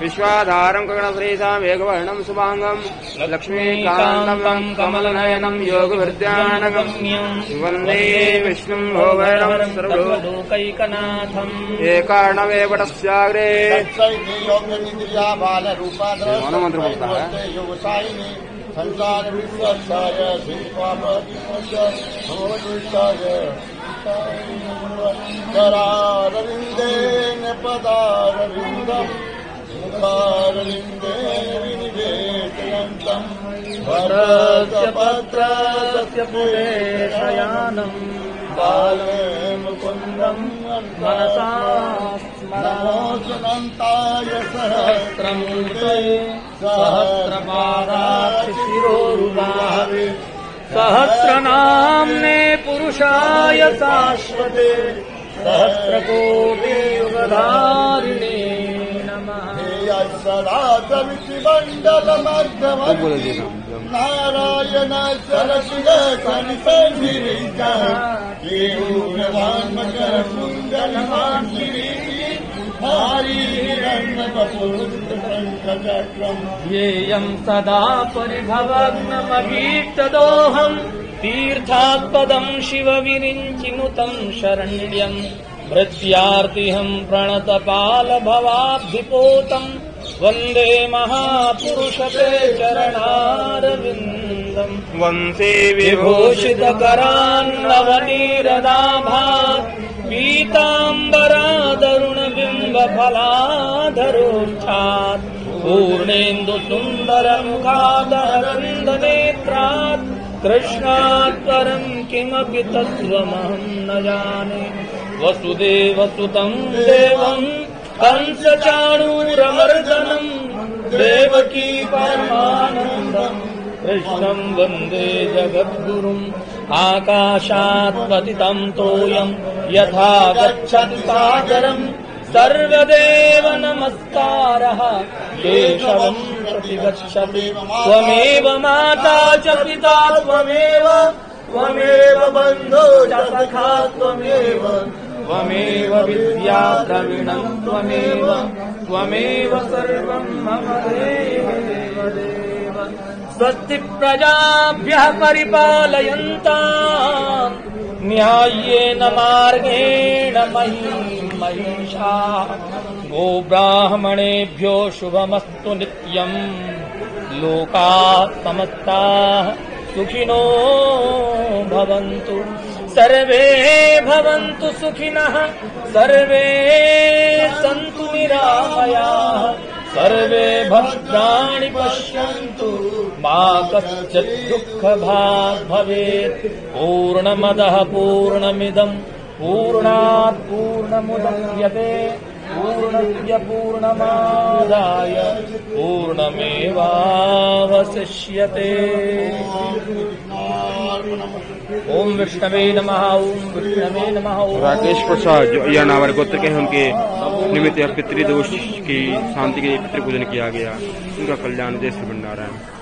विश्वाधारम कगणश्रीशाम् एकवर्णम् शुभाङ्गम् लक्ष्मीकान्तम् योग योगविद्यानगम्यम् वंदे विष्णुम् भोगैरवरम् सर्वलोकैकनाथम् एकाणवे वटस्याग्रे मनमन्त्रमुक्तः संसार मुखारविन्देन विनिवेशयन्तम् भरतपत्रस्य पुरेशयानम् बाले मुकुन्दम् मनसा नमोऽनन्ताय सहस्रम् सहस्रपादाक्षिशिरोरुबाहवे सहस्रनाम्ने पुरुषाय शाश्वते सहस्रकोटि युगधारिणे सदा सवितिमण्डलमध्यम वो बोले जी नाम नारायण सरसिज सनिसन्निरिज केयूरवान्मकर सुन्दरवान् भारी हिरण्यकपुरुषपङ्कचक्रम् ध्येयम् सदा परिभवग्नमभीष्टदोऽहम् तीर्थात्पदम् शिवविरिञ्चिनुतम् शरण्यम् भृत्यार्तिहम् प्रणतपालभवाब्धिपोतम् वन्दे महापुरुषते चरणारविन्दम् वंशे विभूषितकरान्नवनीरदाभात्। पीताम्बरादरुणबिम्बफलाधरोष्ठात्। पूर्णेन्दुसुन्दरमुखादरविन्दनेत्रात् कृष्णात् परम् किमपि तत्त्वमहम् न जाने। वसुदेवसुतम् देवम् कंसचाणूरमर्दनम् देवकी परमानन्दम् कृष्णम् वन्दे जगद्गुरुम् आकाशात् पतितम् तोयम् यथा गच्छति सागरम् सर्वदेव नमस्कारः। केशवम् प्रति गच्छति त्वमेव माता च पिता त्वमेव त्वमेव बन्धो च सखा त्वमेव। त्वमेव विद्या द्रविणम् त्वमेव त्वमेव सर्वम् मम देव देव। स्वस्ति प्रजाभ्यः परिपालयन्ताम् न्याय्येन मार्गेण महीं महिषाः गोब्राह्मणेभ्यो शुभमस्तु नित्यम्। लोकाः समस्ताः सुखिनो भवन्तु। सर्वे भवन्तु सुखिनः। सर्वे सन्तु निरामयाः सर्वे भद्राणि पश्यन्तु। मा कश्चित् दुःखभाग् भवेत्। पूर्णमदः पूर्णमिदम् पूर्णात् पूर्णमुदच्यते पूर्णस्य पूर्णमादाय पूर्णमेवावशिष्यते। ॐ विष्णवे नमः ॐ विष्णवे नमः राकेश प्रसाद, जो यह नावर गोत्र के उनके निमित्त पितृदोष की शांति के लिए पितृ पूजन किया गया। उनका कल्याण जय श्री भंडारा। है